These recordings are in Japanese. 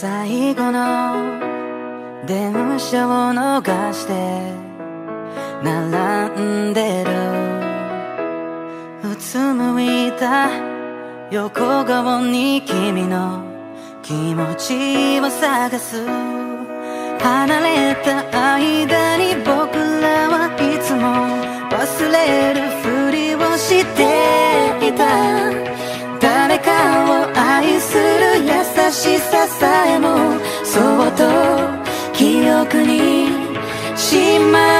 最後の電車を逃して並んでるうつむいた横顔に君の気持ちを探す離れた間に僕しささえもそっと記憶にしまう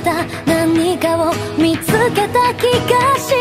た何かを見つけた気がし